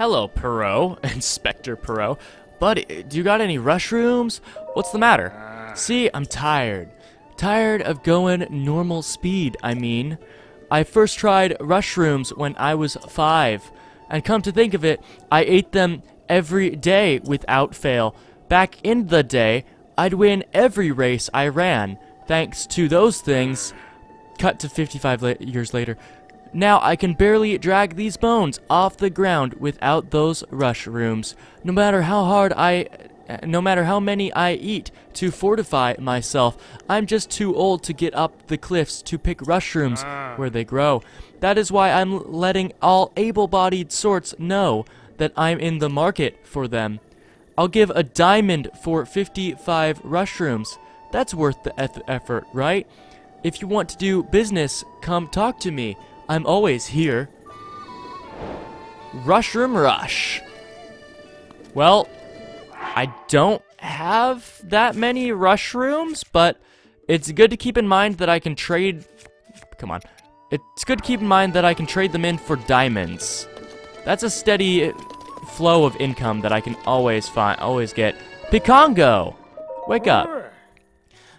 Hello, Perot, Inspector Perot. Buddy, do you got any rushrooms? What's the matter? See, I'm tired. Tired of going normal speed, I mean. I first tried rushrooms when I was five. And come to think of it, I ate them every day without fail. Back in the day, I'd win every race I ran. Thanks to those things. Cut to 55 la years later. Now I can barely drag these bones off the ground without those rush rooms. No matter how hard I no matter how many I eat to fortify myself, I'm just too old to get up the cliffs to pick rushrooms ah. where they grow. That is why I'm letting all able-bodied sorts know that I'm in the market for them. I'll give a diamond for 55 rushrooms. That's worth the eff effort, right? If you want to do business, come talk to me. I'm always here. Rushroom Rush. Well, I don't have that many rush rooms, but it's good to keep in mind that I can trade... Come on. It's good to keep in mind that I can trade them in for diamonds. That's a steady flow of income that I can always find, always get. Pikango! Wake up.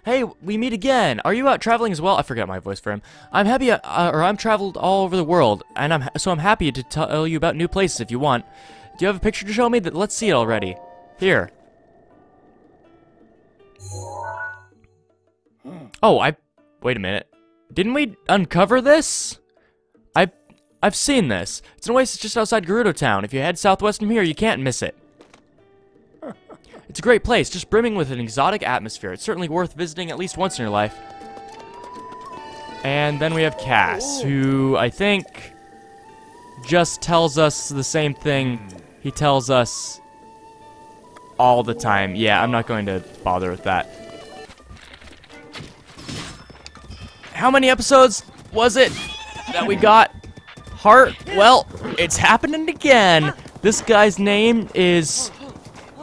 Hey, we meet again. Are you out traveling as well? I forgot my voice for him. I'm happy, uh, or I'm traveled all over the world, and I'm so I'm happy to tell you about new places if you want. Do you have a picture to show me? That let's see it already. Here. Oh, I wait a minute. Didn't we uncover this? I I've seen this. It's an oasis just outside Gerudo Town. If you head southwest from here, you can't miss it. It's a great place, just brimming with an exotic atmosphere. It's certainly worth visiting at least once in your life. And then we have Kass, who I think just tells us the same thing he tells us all the time. Yeah, I'm not going to bother with that. How many episodes was it that we got? Heart? Well, it's happening again. This guy's name is,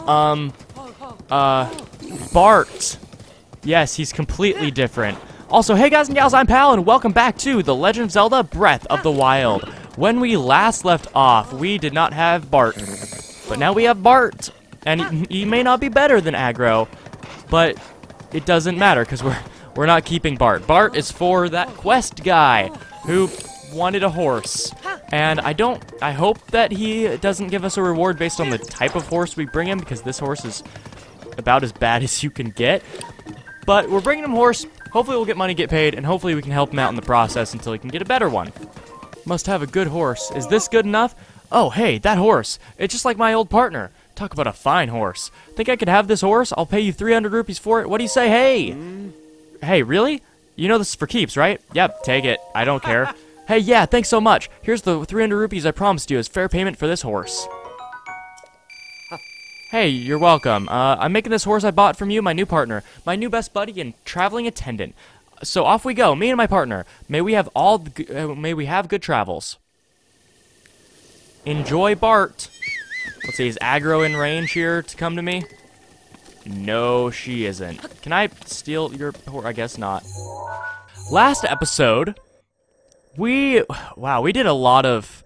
um, uh, Bart. Yes, he's completely different. Also, hey guys and gals, I'm Pal, and welcome back to The Legend of Zelda Breath of the Wild. When we last left off, we did not have Bart. But now we have Bart. And he, he may not be better than Agro, but it doesn't matter, because we're, we're not keeping Bart. Bart is for that quest guy who wanted a horse. And I don't, I hope that he doesn't give us a reward based on the type of horse we bring him, because this horse is about as bad as you can get. But we're bringing him horse. Hopefully we'll get money, get paid, and hopefully we can help him out in the process until he can get a better one. Must have a good horse. Is this good enough? Oh, hey, that horse. It's just like my old partner. Talk about a fine horse. Think I could have this horse? I'll pay you 300 rupees for it. What do you say? Hey! Hey, really? You know this is for keeps, right? Yep, take it. I don't care. hey, yeah, thanks so much. Here's the 300 rupees I promised you as fair payment for this horse. Hey, you're welcome. Uh, I'm making this horse I bought from you my new partner, my new best buddy and traveling attendant. So off we go, me and my partner. May we have all, uh, may we have good travels. Enjoy Bart. Let's see, is Agro in range here to come to me? No, she isn't. Can I steal your horse? I guess not. Last episode, we, wow, we did a lot of,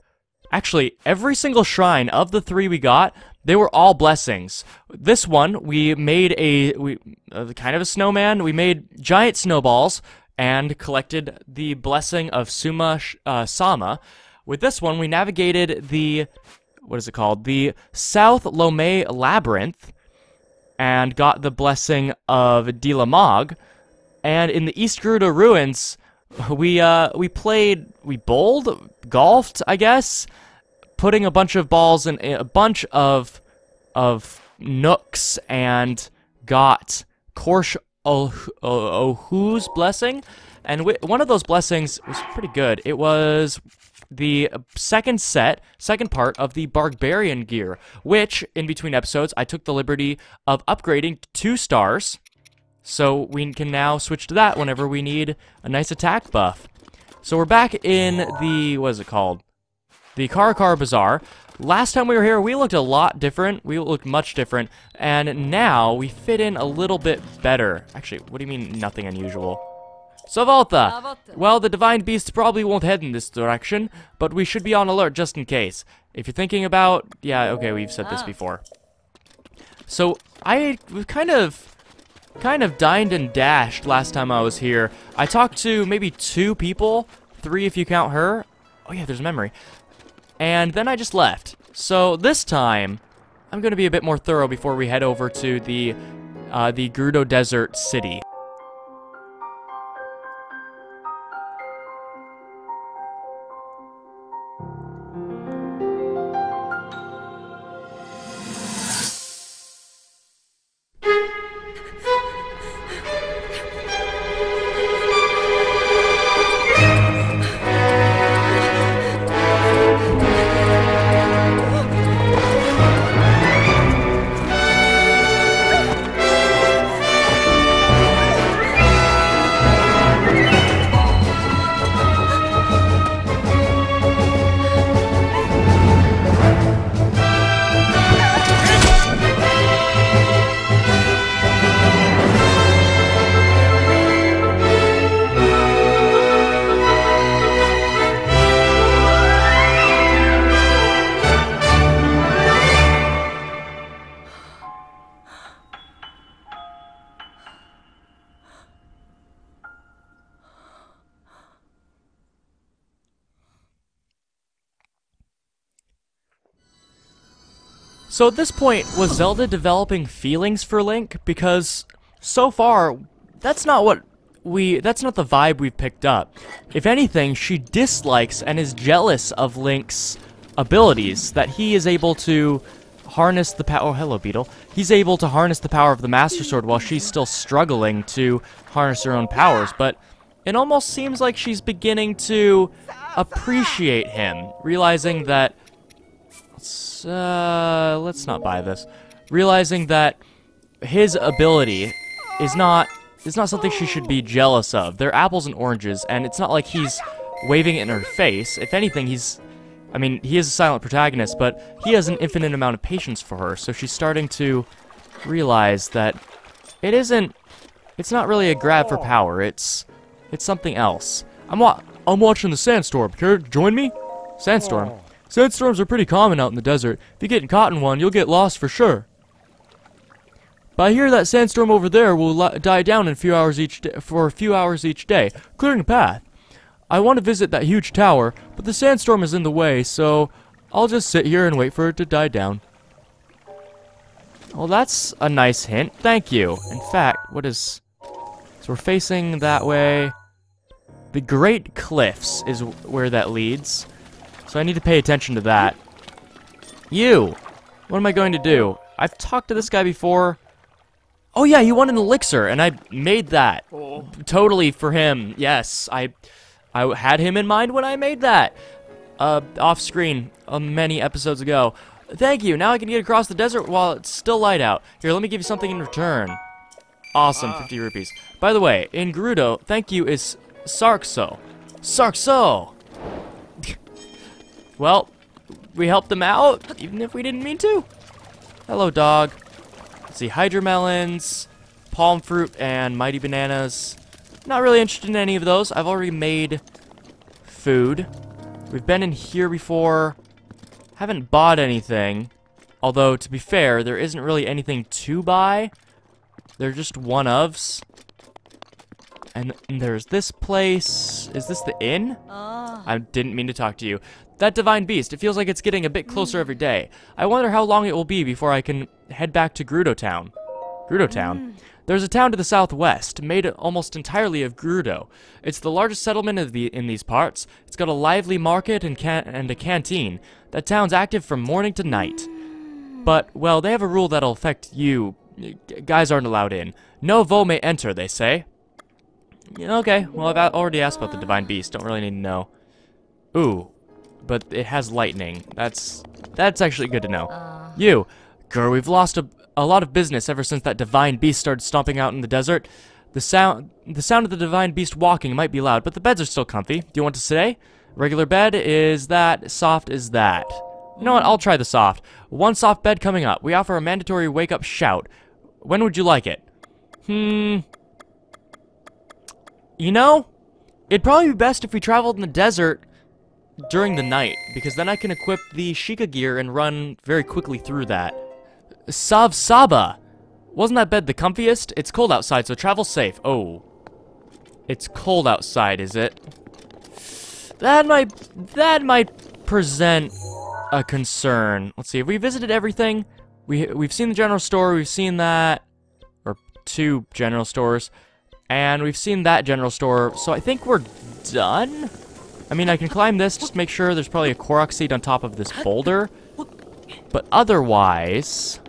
actually, every single shrine of the three we got, they were all blessings. This one, we made a, we, uh, kind of a snowman, we made giant snowballs, and collected the blessing of Suma uh, Sama. With this one, we navigated the, what is it called? The South Lomei Labyrinth, and got the blessing of Dila Maag. And in the East Gerudo Ruins, we uh we played we bowled, golfed, I guess, putting a bunch of balls in a bunch of of nooks and got Korsh O'hu's blessing. And one of those blessings was pretty good. It was the second set, second part of the Barbarian gear, which, in between episodes, I took the liberty of upgrading to two stars, so we can now switch to that whenever we need a nice attack buff. So we're back in the, what is it called? The Kara Kara Bazaar. Last time we were here, we looked a lot different. We looked much different. And now we fit in a little bit better. Actually, what do you mean nothing unusual? Sav'otta! Well, the Divine Beasts probably won't head in this direction, but we should be on alert just in case. If you're thinking about, yeah, okay, we've said this Ah. before. So I was kind of, kind of dined and dashed last time I was here. I talked to maybe two people, three if you count her. Oh yeah, there's a memory. And then I just left. So this time, I'm going to be a bit more thorough before we head over to the, uh, the Gerudo Desert City. So at this point, was Zelda developing feelings for Link? Because so far, that's not what we that's not the vibe we've picked up. If anything, she dislikes and is jealous of Link's abilities that he is able to harness the power oh hello beetle he's able to harness the power of the master sword while she's still struggling to harness her own powers but it almost seems like she's beginning to appreciate him realizing that let's, uh, let's not buy this. Realizing that his ability is not is not something she should be jealous of. They're apples and oranges, and it's not like he's waving it in her face. If anything, he's I mean, he is a silent protagonist, but he has an infinite amount of patience for her, so she's starting to realize that it isn't it's not really a grab for power. It's it's something else. I'm wa- I'm watching the sandstorm. Care join me? Sandstorm. Sandstorms are pretty common out in the desert. If you get caught in one, you'll get lost for sure. But I hear that sandstorm over there will die down in a few hours each for a few hours each day, clearing a path. I want to visit that huge tower, but the sandstorm is in the way, so I'll just sit here and wait for it to die down. Well, that's a nice hint. Thank you. In fact, what is... So we're facing that way. The Great Cliffs is where that leads. So I need to pay attention to that. You! What am I going to do? I've talked to this guy before. Oh yeah, he wanted an elixir, and I made that. Totally for him. Yes, I I had him in mind when I made that. Uh, off screen, uh, many episodes ago. Thank you, now I can get across the desert while it's still light out. Here, let me give you something in return. Awesome, 50 rupees. By the way, in Gerudo, thank you is Sarqso. Sarqso! Well, we helped them out, even if we didn't mean to. Hello, dog. Let's see, hydromelons, palm fruit, and mighty bananas. Not really interested in any of those. I've already made food. We've been in here before. Haven't bought anything. Although, to be fair, there isn't really anything to buy. They're just one-ofs. And, and there's this place. Is this the inn? Ah. I didn't mean to talk to you. That divine beast, it feels like it's getting a bit closer every day. I wonder how long it will be before I can head back to Gerudo Town. Gerudo Town? Mm. There's a town to the southwest, made almost entirely of Gerudo. It's the largest settlement of the, in these parts. It's got a lively market and, can, and a canteen. That town's active from morning to night. Mm. But, well, they have a rule that'll affect you. Guys aren't allowed in. No voe may enter, they say. Okay, well, I've already asked about the divine beast. Don't really need to know. Ooh, but it has lightning. That's that's actually good to know. Uh, You, girl, we've lost a, a lot of business ever since that divine beast started stomping out in the desert. The sound the sound of the divine beast walking might be loud, but the beds are still comfy. Do you want to stay? Regular bed is that, soft is that. You know what? I'll try the soft. One soft bed coming up. We offer a mandatory wake up shout. When would you like it? Hmm. You know, it'd probably be best if we traveled in the desert during the night, because then I can equip the Sheikah gear and run very quickly through that. Sav'saaba! Wasn't that bed the comfiest? It's cold outside, so travel safe. Oh. It's cold outside, is it? That might... That might present a concern. Let's see, have we visited everything? We, we've seen the general store, we've seen that... Or two general stores. And we've seen that general store, so I think we're done? I mean, I can climb this, just make sure there's probably a Korok seed on top of this boulder. But otherwise...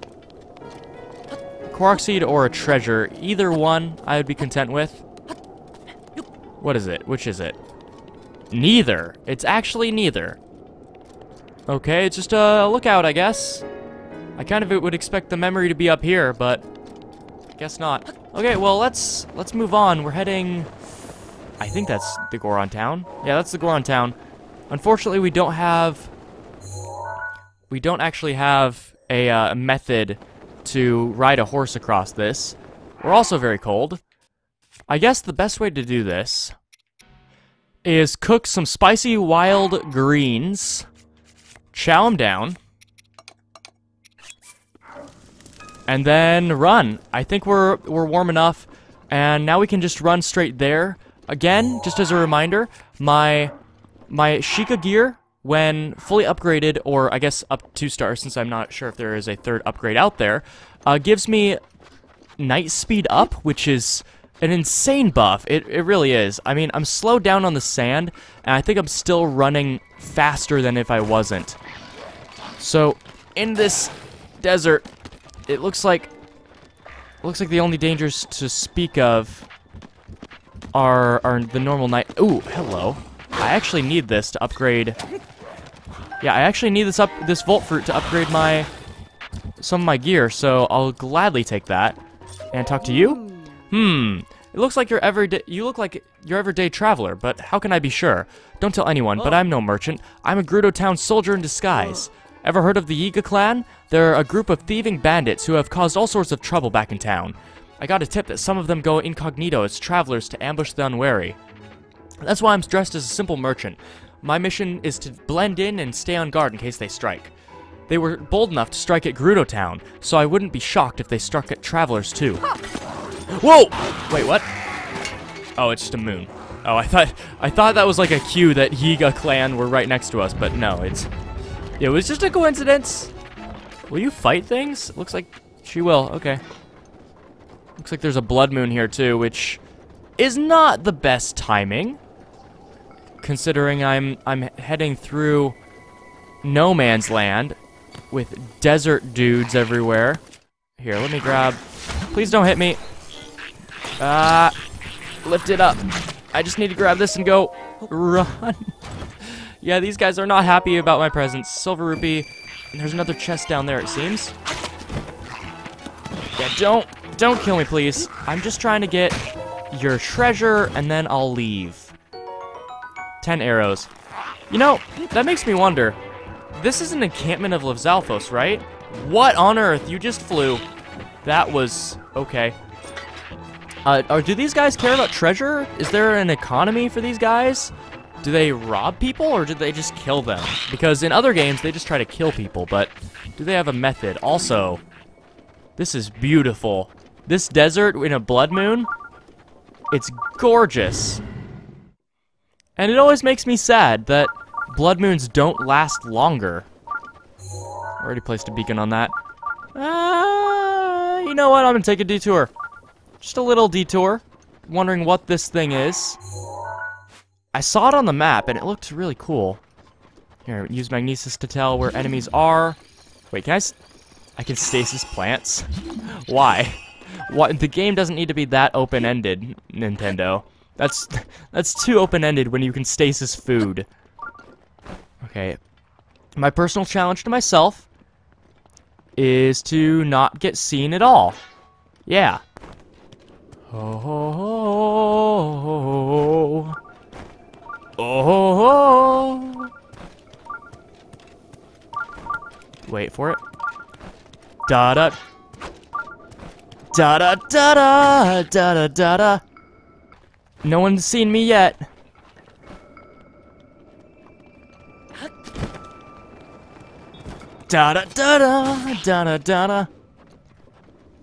Korok seed or a treasure, either one I would be content with. What is it? Which is it? Neither. It's actually neither. Okay, it's just a lookout, I guess. I kind of would expect the memory to be up here, but guess not. Okay, well, let's let's move on. We're heading I think that's the Goron town. Yeah, that's the Goron town. Unfortunately, we don't have... We don't actually have a uh, method to ride a horse across this. We're also very cold. I guess the best way to do this is cook some spicy wild greens, chow them down, and then run. I think we're we're warm enough, and now we can just run straight there. Again, just as a reminder, my my Sheikah gear, when fully upgraded, or I guess up two stars, since I'm not sure if there is a third upgrade out there, uh, gives me night speed up, which is an insane buff. It, it really is. I mean, I'm slowed down on the sand, and I think I'm still running faster than if I wasn't. So, in this desert, it looks like looks like the only dangers to speak of are, are the normal night. Ooh, hello. I actually need this to upgrade. Yeah, I actually need this up this Volt Fruit to upgrade my some of my gear, so I'll gladly take that. And talk to you? Hmm. It looks like you're everyday you look like your everyday traveler, but how can I be sure? Don't tell anyone, but I'm no merchant. I'm a Gerudo Town soldier in disguise. Ever heard of the Yiga clan? They're a group of thieving bandits who have caused all sorts of trouble back in town. I got a tip that some of them go incognito as travelers to ambush the unwary. That's why I'm dressed as a simple merchant. My mission is to blend in and stay on guard in case they strike. They were bold enough to strike at Gerudo Town, so I wouldn't be shocked if they struck at travelers too. Whoa! Wait, what? Oh, it's just a moon. Oh, I thought I thought that was like a cue that Yiga clan were right next to us, but no, it's it was just a coincidence. Will you fight things? Looks like she will. Okay. Looks like there's a blood moon here too, which is not the best timing. Considering I'm I'm heading through no man's land with desert dudes everywhere. Here, let me grab. Please don't hit me. Ah, uh, lift it up. I just need to grab this and go. Run. yeah, these guys are not happy about my presence. Silver rupee. And there's another chest down there, it seems. Yeah, don't don't kill me, please. I'm just trying to get your treasure, and then I'll leave. Ten arrows. You know, that makes me wonder. This is an encampment of Lizalfos, right? What on earth? You just flew. That was... okay. Uh, or do these guys care about treasure? Is there an economy for these guys? Do they rob people, or do they just kill them? Because in other games, they just try to kill people, but do they have a method? Also, this is beautiful. This desert in a blood moon, it's gorgeous. And it always makes me sad that blood moons don't last longer. Already placed a beacon on that. Uh, you know what? I'm gonna take a detour. Just a little detour. Wondering what this thing is. I saw it on the map and it looked really cool. Here, use magnesis to tell where enemies are. Wait, can I? I can stasis plants? Why? What the game doesn't need to be that open-ended, Nintendo. That's that's too open-ended when you can stasis food. Okay. My personal challenge to myself is to not get seen at all. Yeah. Oh. Oh. Wait for it. Da da Da da da da da da da da. No one's seen me yet. Da da da da da da da da.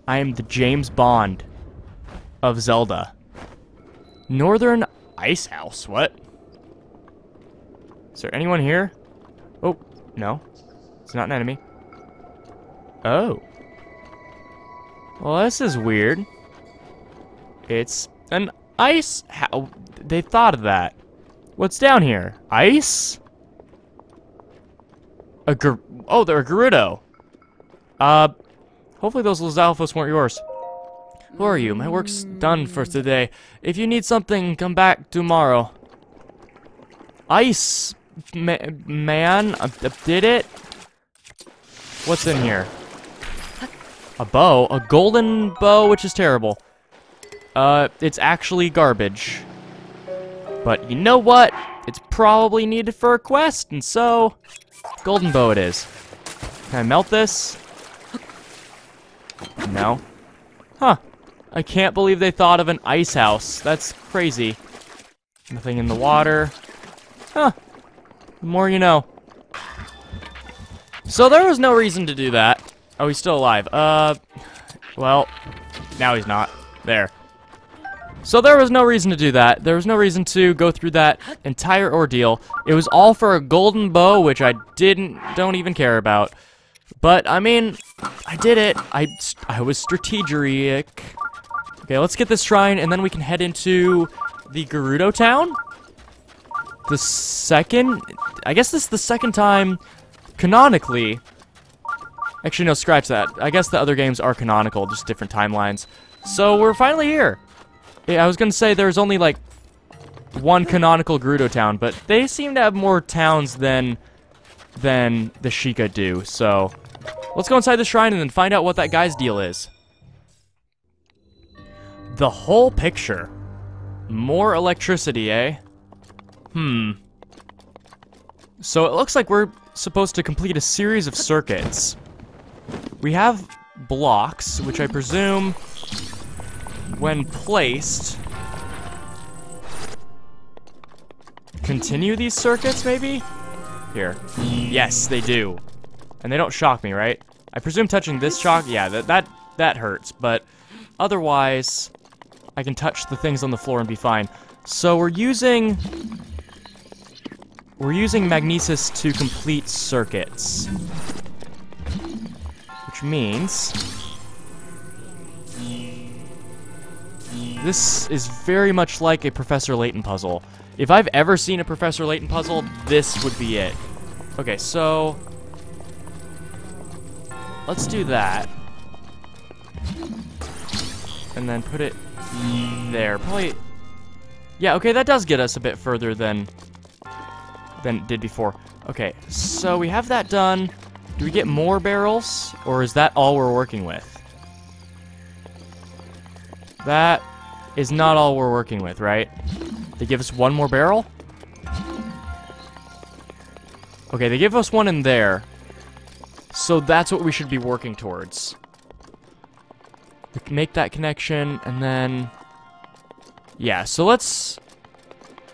I am the James Bond of Zelda. Northern Ice House. What? Is there anyone here? Oh, no. It's not an enemy. Oh. Well, this is weird. It's an ice. How they thought of that? What's down here? Ice? A Ger oh, they're a Gerudo. Uh, hopefully those Lizalfos weren't yours. Who are you? My work's done for today. If you need something, come back tomorrow. Ice ma man, uh, did it? What's in here? A bow? A golden bow, which is terrible. Uh, it's actually garbage. But you know what? It's probably needed for a quest, and so... Golden bow it is. Can I melt this? No. Huh. I can't believe they thought of an ice house. That's crazy. Nothing in the water. Huh. The more you know. So there was no reason to do that. Oh, he's still alive. Uh, well, now he's not. There. So there was no reason to do that. There was no reason to go through that entire ordeal. It was all for a golden bow, which I didn't, don't even care about. But, I mean, I did it. I, I was strategic. Okay, let's get this shrine, and then we can head into the Gerudo town. The second, I guess this is the second time, canonically. Actually, no, scratch that. I guess the other games are canonical, just different timelines. So we're finally here. Yeah, I was gonna say there's only like one canonical Gerudo town, but they seem to have more towns than than the Sheikah do. So let's go inside the shrine and then find out what that guy's deal is. The whole picture. More electricity, eh? Hmm. So it looks like we're supposed to complete a series of circuits. We have blocks, which I presume, when placed, continue these circuits, maybe? Here. Yes, they do. And they don't shock me, right? I presume touching this shock, yeah, that, that, that hurts, but otherwise, I can touch the things on the floor and be fine. So we're using... We're using magnesis to complete circuits. Which means... This is very much like a Professor Layton puzzle. If I've ever seen a Professor Layton puzzle, this would be it. Okay, so... Let's do that. And then put it there. Probably... Yeah, okay, that does get us a bit further than than it did before. Okay, so we have that done. Do we get more barrels? Or is that all we're working with? That is not all we're working with, right? They give us one more barrel? Okay, they give us one in there. So that's what we should be working towards. Make that connection, and then... Yeah, so let's...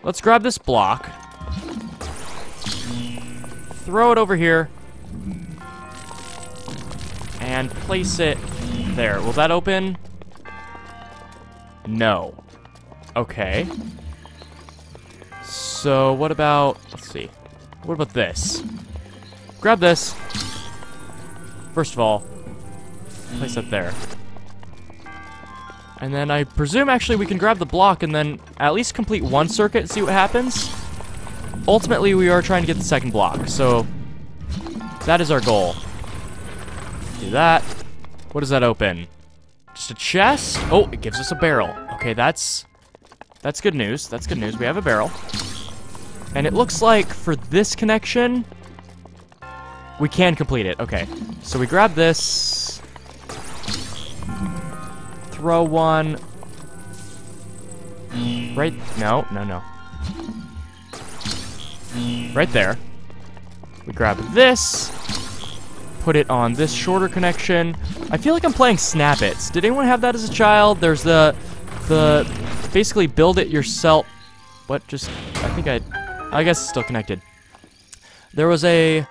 Let's grab this block. Throw it over here. And place it there. Will that open? No. Okay. So, what about... Let's see. What about this? Grab this. First of all, place it there. And then I presume actually we can grab the block and then at least complete one circuit and see what happens. Ultimately, we are trying to get the second block, so that is our goal. Do that. What does that open? Just a chest? Oh, it gives us a barrel. Okay, that's that's good news. That's good news. We have a barrel. And it looks like for this connection, we can complete it. Okay, so we grab this. Throw one. Right, no, no, no. Right there. We grab this. Put it on this shorter connection. I feel like I'm playing Snap-its. Did anyone have that as a child? There's the, the, basically build it yourself. What, just, I think I, I guess it's still connected. there was a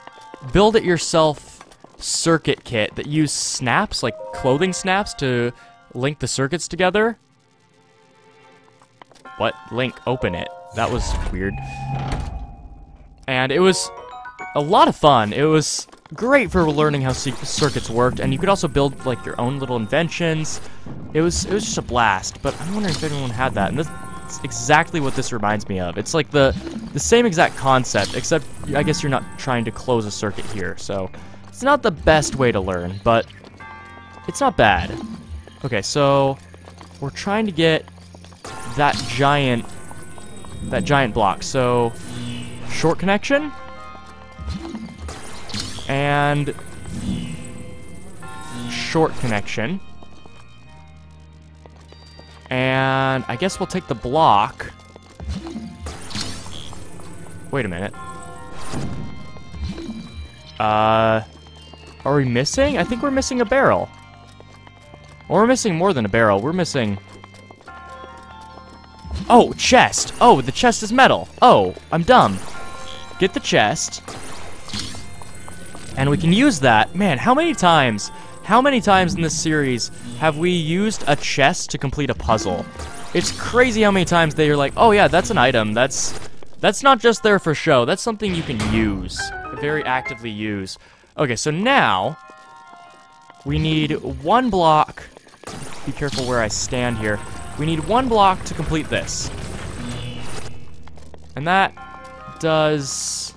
build-it-yourself circuit kit that used snaps, like clothing snaps, to link the circuits together. What? Link, open it. That was weird. And it was a lot of fun. It was great for learning how circuits worked, and you could also build like your own little inventions. It was it was just a blast. But I'm wondering if anyone had that. And this is exactly what this reminds me of. It's like the the same exact concept, except I guess you're not trying to close a circuit here. So it's not the best way to learn, but it's not bad. Okay, so we're trying to get that giant that giant block. So short connection and short connection. And I guess we'll take the block. Wait a minute. Uh, are we missing? I think we're missing a barrel. Or we're missing more than a barrel. We're missing... Oh, chest. Oh, the chest is metal. Oh, I'm dumb. Get the chest. And we can use that. Man, how many times, how many times in this series have we used a chest to complete a puzzle? It's crazy how many times they are like, oh yeah, that's an item. That's that's not just there for show. That's something you can use, very actively use. Okay, so now we need one block. Be careful where I stand here. We need one block to complete this. And that does...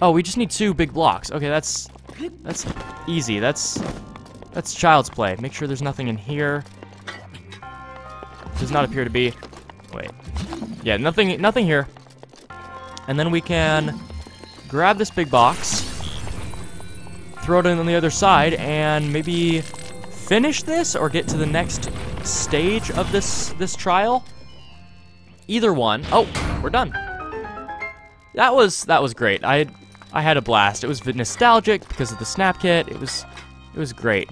Oh, we just need two big blocks. Okay, that's that's easy. That's that's child's play. Make sure there's nothing in here. Does not appear to be. Wait. Yeah, nothing nothing here. And then we can grab this big box, throw it in on the other side, and maybe finish this or get to the next stage of this this trial. Either one. Oh, we're done. That was that was great. I I had a blast. It was nostalgic because of the snap kit. It was, it was great.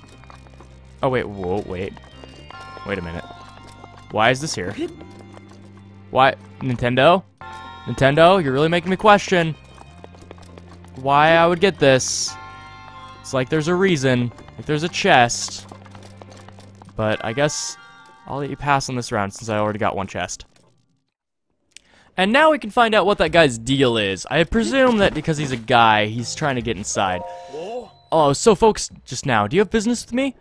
Oh wait, whoa, wait, wait a minute. Why is this here? Why, Nintendo? Nintendo, you're really making me question why I would get this. It's like there's a reason, like there's a chest. But I guess I'll let you pass on this round since I already got one chest. And now we can find out what that guy's deal is. I presume that because he's a guy, he's trying to get inside. Oh, so folks, just now, do you have business with me?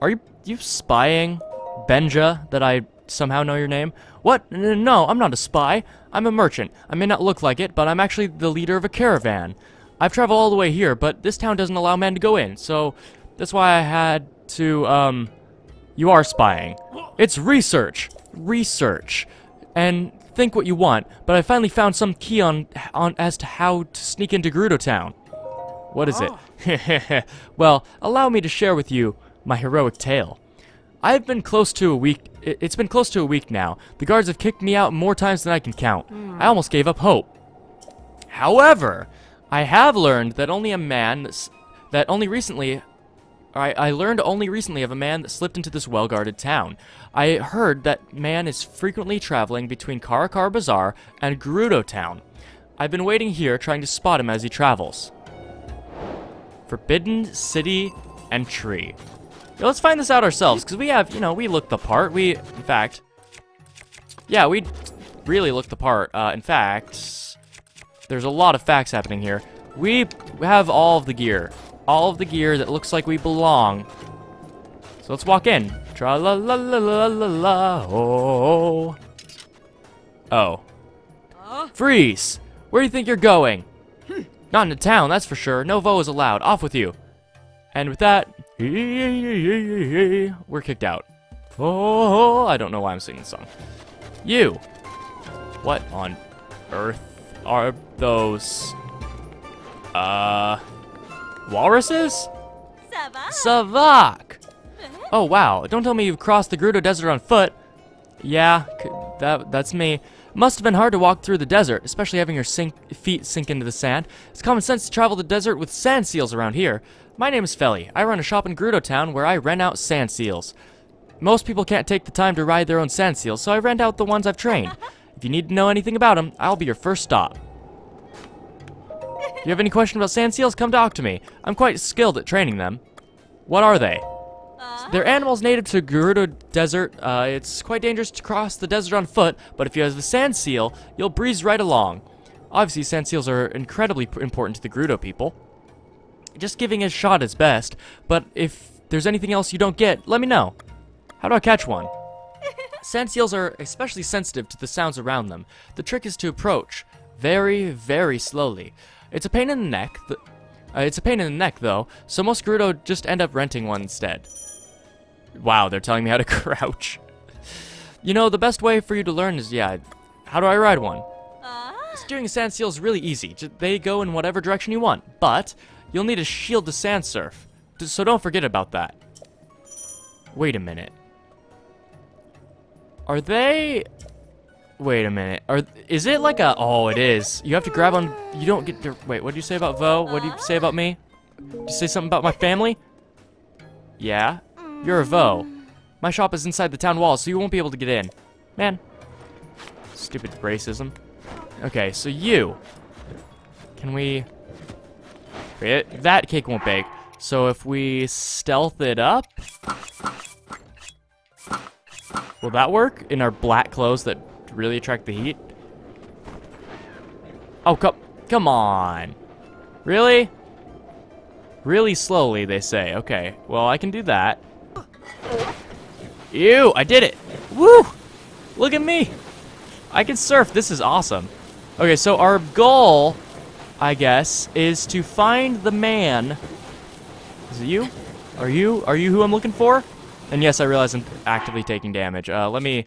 Are you you spying? Benja, that I somehow know your name? What? No, I'm not a spy. I'm a merchant. I may not look like it, but I'm actually the leader of a caravan. I've traveled all the way here, but this town doesn't allow men to go in, so that's why I had to, um... You are spying. It's research. Research. And think what you want, but I finally found some key on, on as to how to sneak into Gerudo Town. What is oh. it? well, allow me to share with you my heroic tale. I've been close to a week. It's been close to a week now. The guards have kicked me out more times than I can count. Mm. I almost gave up hope. However, I have learned that only a man that only recently I, I learned only recently of a man that slipped into this well-guarded town. I heard that man is frequently traveling between Kara Kara Bazaar and Gerudo Town. I've been waiting here trying to spot him as he travels. Forbidden City Entry. Yeah, let's find this out ourselves, because we have, you know, we look the part. We, in fact, yeah, we really look the part. Uh, in fact, there's a lot of facts happening here. We have all of the gear all of the gear that looks like we belong. So let's walk in. Tra la la la la la la oh. Oh. Freeze! Where do you think you're going? Hmm. Not into town, that's for sure. No voe is allowed. Off with you. And with that, we're kicked out. Oh, I don't know why I'm singing the song. You. What on earth are those? Uh. Walruses? Sav'aaq. Sav'aaq. Oh, wow. Don't tell me you've crossed the Gerudo Desert on foot. Yeah, that, that's me. Must have been hard to walk through the desert, especially having your sink, feet sink into the sand. It's common sense to travel the desert with sand seals around here. My name is Felly. I run a shop in Gerudo Town where I rent out sand seals. Most people can't take the time to ride their own sand seals, so I rent out the ones I've trained. if you need to know anything about them, I'll be your first stop. You have any question about sand seals, come talk to me. I'm quite skilled at training them. What are they? They're animals native to Gerudo Desert. Uh, it's quite dangerous to cross the desert on foot, but if you have a sand seal, you'll breeze right along. Obviously, sand seals are incredibly important to the Gerudo people. Just giving a shot is best, but if there's anything else you don't get, let me know. How do I catch one? Sand seals are especially sensitive to the sounds around them. The trick is to approach very, very slowly. It's a pain in the neck. uh, it's a pain in the neck, though, so most Gerudo just end up renting one instead. Wow, they're telling me how to crouch. You know, the best way for you to learn is, yeah, how do I ride one? Steering a sand seal is really easy. They go in whatever direction you want, but you'll need a shield to sand surf. So don't forget about that. Wait a minute. Are they... Wait a minute. Are Is it like a... Oh, it is. You have to grab on... You don't get to... Wait, what did you say about Voe? What did you say about me? Did you say something about my family? Yeah? You're a Voe. My shop is inside the town wall, so you won't be able to get in. Man. Stupid racism. Okay, so you. Can we... Wait, that cake won't bake. So if we stealth it up... Will that work? In our black clothes that really attract the heat? Oh, come, come on. Really? Really slowly, they say. Okay, well, I can do that. Ew, I did it. Woo! Look at me. I can surf. This is awesome. Okay, so our goal, I guess, is to find the man. Is it you? Are you? Are you who I'm looking for? And yes, I realize I'm actively taking damage. Uh, let me,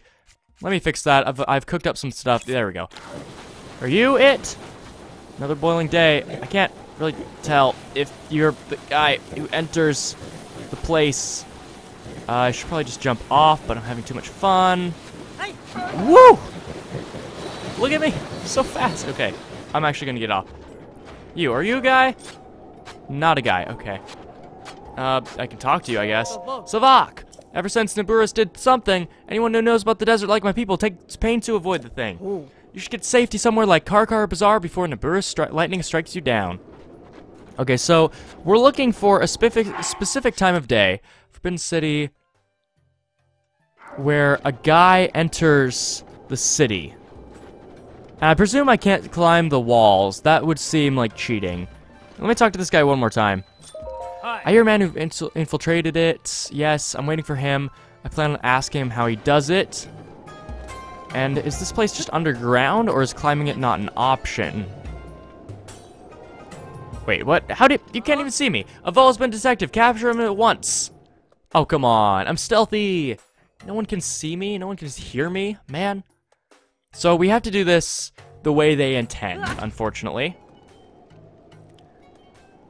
let me fix that. I've, I've cooked up some stuff. There we go. Are you it? Another boiling day. I can't really tell if you're the guy who enters the place. Uh, I should probably just jump off, but I'm having too much fun. Woo! Look at me, so fast. Okay, I'm actually gonna get off. You, are you a guy? Not a guy, okay. Uh, I can talk to you, I guess. Sav'aaq! Ever since Naboris did something, anyone who knows about the desert like my people takes pains to avoid the thing. Ooh. You should get safety somewhere like Kara Kara Bazaar before Naboris stri lightning strikes you down. Okay, so we're looking for a specific specific time of day, Forbidden City, where a guy enters the city. And I presume I can't climb the walls. That would seem like cheating. Let me talk to this guy one more time. I hear a man who infiltrated it. Yes, I'm waiting for him. I plan on asking him how he does it. And is this place just underground, or is climbing it not an option? Wait, what? How did- you can't even see me! Avol's been detective, capture him at once! Oh, come on, I'm stealthy! No one can see me, no one can hear me, man. So we have to do this the way they intend, unfortunately.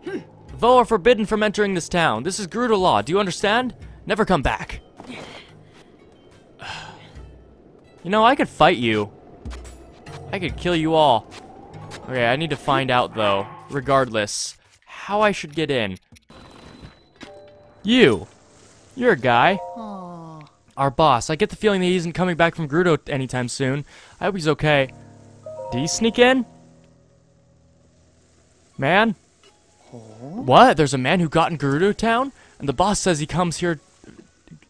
Hmm. Voe are forbidden from entering this town. This is Gerudo law. Do you understand? Never come back. You know, I could fight you. I could kill you all. Okay, I need to find out, though, regardless, how I should get in. You. You're a guy. Aww. Our boss. I get the feeling that he isn't coming back from Gerudo anytime soon. I hope he's okay. Did he sneak in? Man? What? There's a man who got in Gerudo Town? And the boss says he comes here...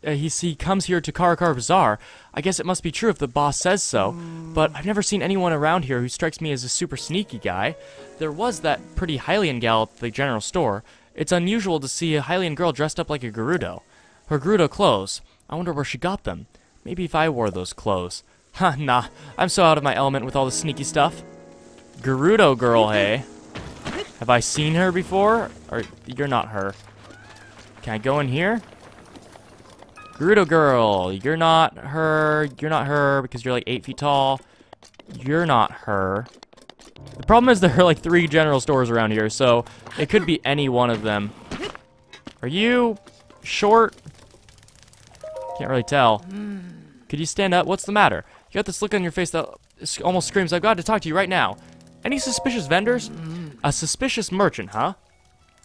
Uh, he, he comes here to Kara Kara Bazaar. I guess it must be true if the boss says so. But I've never seen anyone around here who strikes me as a super sneaky guy. There was that pretty Hylian gal at the general store. It's unusual to see a Hylian girl dressed up like a Gerudo. Her Gerudo clothes. I wonder where she got them. Maybe if I wore those clothes. Ha, nah. I'm so out of my element with all the sneaky stuff. Gerudo girl, hey? Have I seen her before? Or you're not her. Can I go in here? Gerudo girl, you're not her. You're not her because you're like eight feet tall. You're not her. The problem is there are like three general stores around here, so it could be any one of them. Are you short? Can't really tell. Could you stand up? What's the matter? You got this look on your face that almost screams, I've got to talk to you right now. Any suspicious vendors? A suspicious merchant, huh?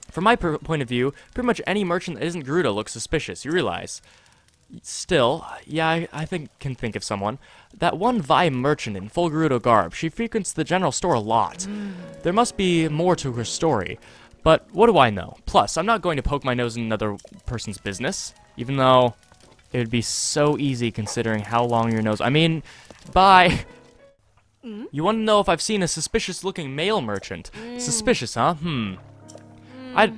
From my point of view, pretty much any merchant that isn't Gerudo looks suspicious, you realize. Still, yeah, I, I think can think of someone. That one vai merchant in full Gerudo garb. She frequents the general store a lot. There must be more to her story. But what do I know? Plus, I'm not going to poke my nose in another person's business, even though it would be so easy considering how long your nose. I mean, bye. Mm-hmm. You want to know if I've seen a suspicious-looking male merchant? Mm. Suspicious, huh? Hmm. Mm. I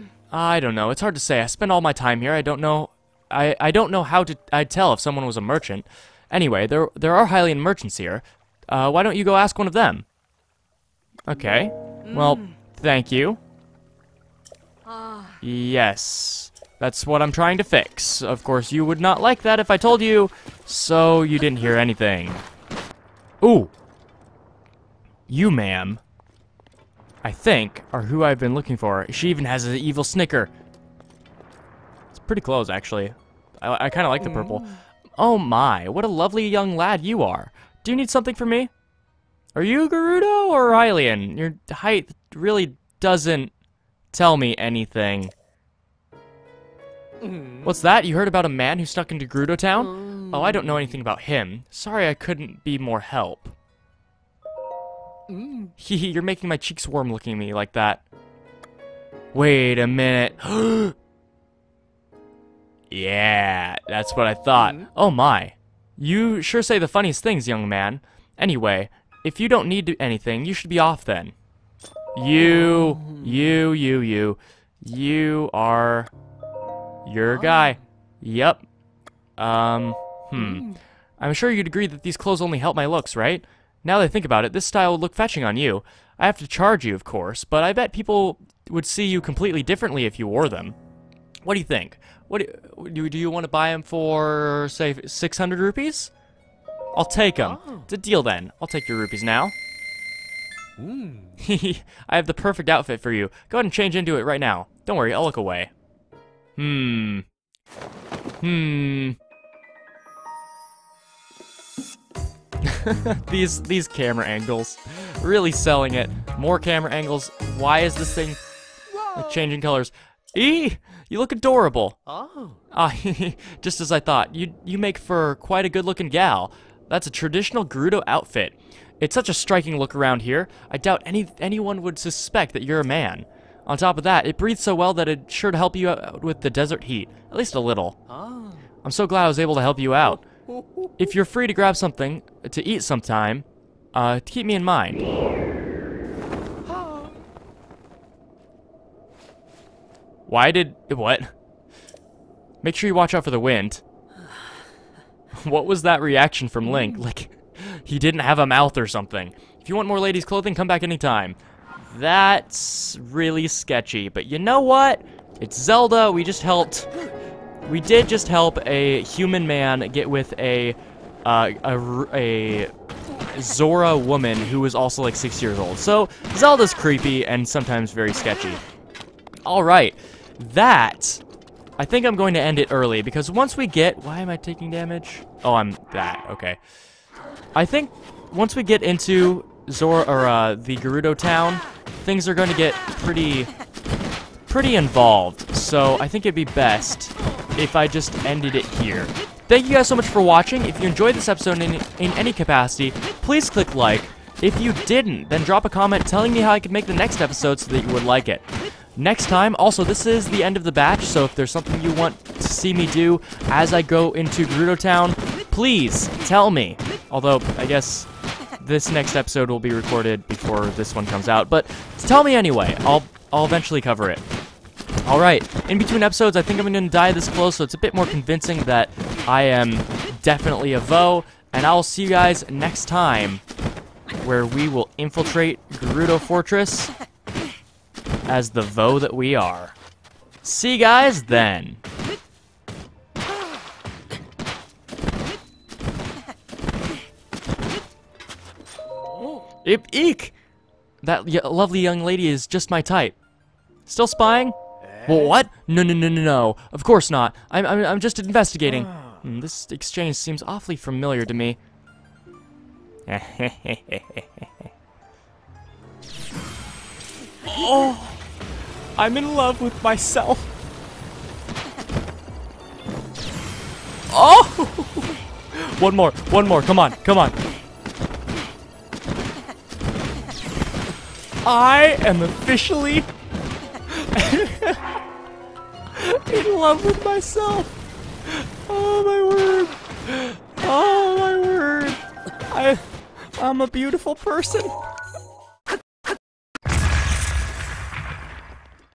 I don't know. It's hard to say. I spend all my time here. I don't know. I I don't know how to. I'd tell if someone was a merchant. Anyway, there there are Hylian merchants here. Uh, why don't you go ask one of them? Okay. Mm. Well, thank you. Ah. Yes. That's what I'm trying to fix. Of course, you would not like that if I told you, so you didn't hear anything. Ooh. You, ma'am, I think, are who I've been looking for. She even has an evil snicker. It's pretty close, actually. I, I kind of like the purple. Oh my, what a lovely young lad you are. Do you need something from me? Are you Gerudo or Hylian? Your height really doesn't tell me anything. What's that? You heard about a man who snuck into Gerudo Town? Oh, I don't know anything about him. Sorry I couldn't be more help. Hee hee, you're making my cheeks warm looking at me like that. Wait a minute. yeah, that's what I thought. Oh my. You sure say the funniest things, young man. Anyway, if you don't need anything, you should be off then. You, you, you, you. You are your guy. Yep. Um, hmm. I'm sure you'd agree that these clothes only help my looks, right? Now that I think about it, this style would look fetching on you. I have to charge you, of course, but I bet people would see you completely differently if you wore them. What do you think? What do you, do you want to buy them for, say, 600 rupees? I'll take them. It's a deal then. I'll take your rupees now. I have the perfect outfit for you. Go ahead and change into it right now. Don't worry, I'll look away. Hmm. Hmm. these these camera angles, really selling it. More camera angles. Why is this thing like, changing colors? E, you look adorable. Oh. Ah, just as I thought. You you make for quite a good-looking gal. That's a traditional Gerudo outfit. It's such a striking look around here. I doubt any anyone would suspect that you're a man. On top of that, it breathes so well that it's sure to help you out with the desert heat, at least a little. Oh. I'm so glad I was able to help you out. If you're free to grab something to eat sometime, uh, keep me in mind. Why did what? Make sure you watch out for the wind. what was that reaction from Link? Like he didn't have a mouth or something. If you want more ladies' clothing, come back anytime. That's really sketchy, but you know what? It's Zelda. We just helped. We did just help a human man get with a uh, a, a Zora woman who was also like six years old. So Zelda's creepy and sometimes very sketchy. All right, that. I think I'm going to end it early because once we get, why am I taking damage? Oh, I'm that. Okay. I think once we get into Zora or uh, the Gerudo town, things are going to get pretty, pretty involved. So I think it'd be best if I just ended it here. Thank you guys so much for watching. If you enjoyed this episode in, in any capacity, please click like. If you didn't, then drop a comment telling me how I could make the next episode so that you would like it. Next time, also, this is the end of the batch, so if there's something you want to see me do as I go into Gerudo Town, please tell me. Although, I guess this next episode will be recorded before this one comes out, but tell me anyway. I'll, I'll eventually cover it. Alright, in between episodes, I think I'm going to dye this close, so it's a bit more convincing that I am definitely a Voe, and I'll see you guys next time, where we will infiltrate Gerudo Fortress as the Voe that we are. See you guys then. Eep, eek! That lovely young lady is just my type. Still spying? Well, what? No, no, no, no, no. Of course not. I'm, I'm, I'm just investigating. Hmm, this exchange seems awfully familiar to me. oh, I'm in love with myself. Oh! one more, one more. Come on, come on. I am officially in love with myself. Oh my word. Oh my word. I I'm a beautiful person.